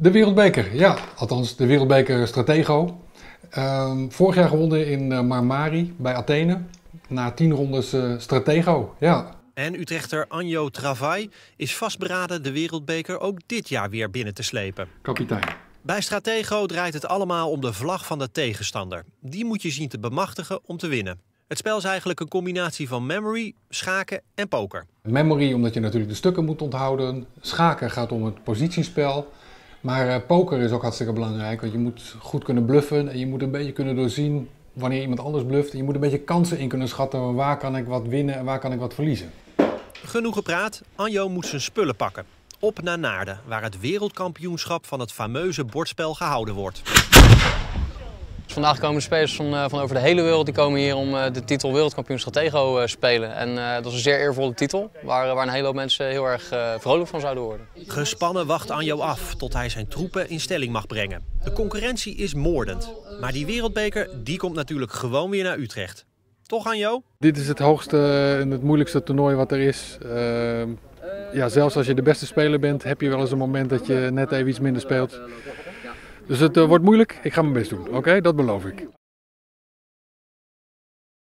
De Wereldbeker, ja. Althans, de Wereldbeker Stratego. Ehm, vorig jaar gewonnen in uh, Marmari bij Athene. Na tien rondes uh, Stratego, ja. En Utrechter Anjo Travai is vastberaden de Wereldbeker ook dit jaar weer binnen te slepen. Kapitein. Bij Stratego draait het allemaal om de vlag van de tegenstander. Die moet je zien te bemachtigen om te winnen. Het spel is eigenlijk een combinatie van memory, schaken en poker. Memory omdat je natuurlijk de stukken moet onthouden. Schaken gaat om het positiespel. Maar uh, poker is ook hartstikke belangrijk, want je moet goed kunnen bluffen en je moet een beetje kunnen doorzien wanneer iemand anders bluft. En je moet een beetje kansen in kunnen schatten, waar kan ik wat winnen en waar kan ik wat verliezen. Genoeg gepraat, Anjo moet zijn spullen pakken. Op naar Naarden, waar het wereldkampioenschap van het fameuze bordspel gehouden wordt. Vandaag komen de spelers van, eh, van over de hele wereld die komen hier om eh, de titel wereldkampioen Stratego spelen. En dat is een zeer eervolle titel, waar, waar een hele hoop mensen heel erg vrolijk van zouden worden. Gespannen wacht Anjo af tot hij zijn troepen in stelling mag brengen. De concurrentie is moordend. Maar die wereldbeker die komt natuurlijk gewoon weer naar Utrecht. Toch Anjo? Dit is het hoogste en het moeilijkste toernooi wat er is. Uh, ja, zelfs als je de beste speler bent, heb je wel eens een moment dat je net even iets minder speelt. Dus het uh, wordt moeilijk. Ik ga mijn best doen, oké? Dat beloof ik.